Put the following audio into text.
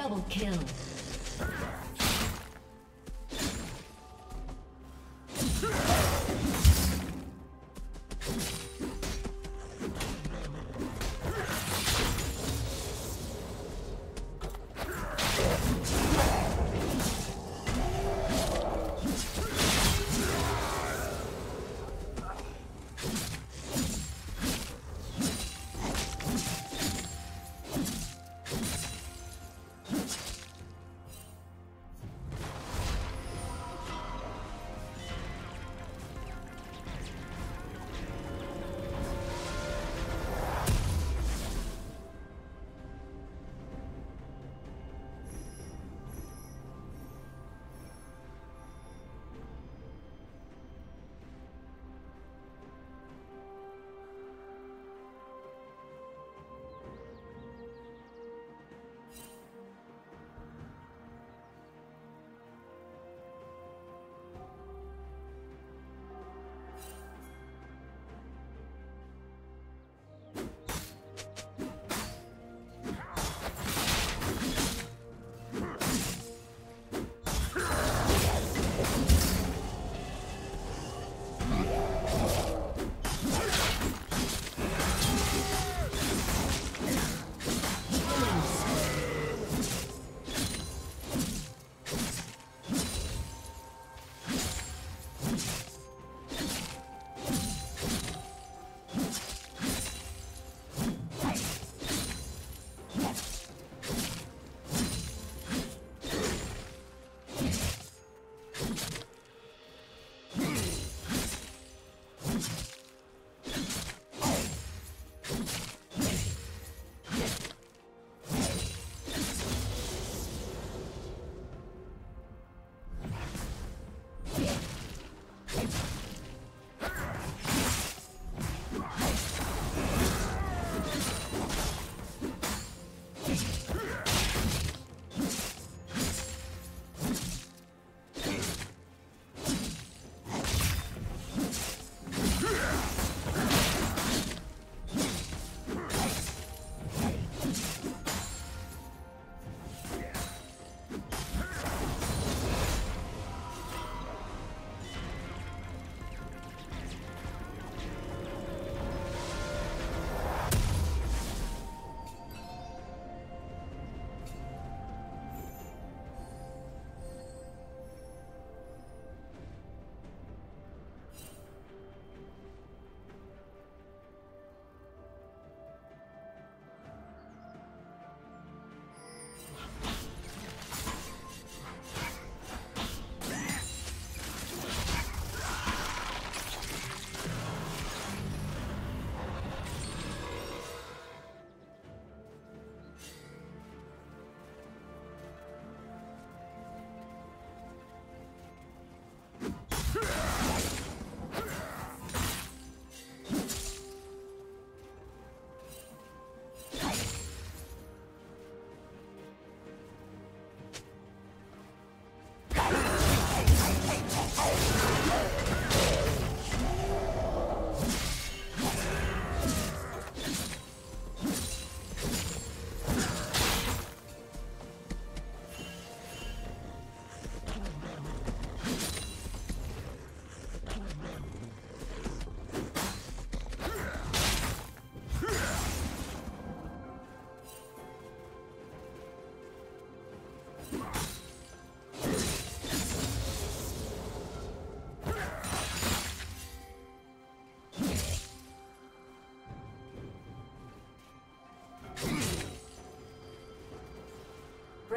double kill.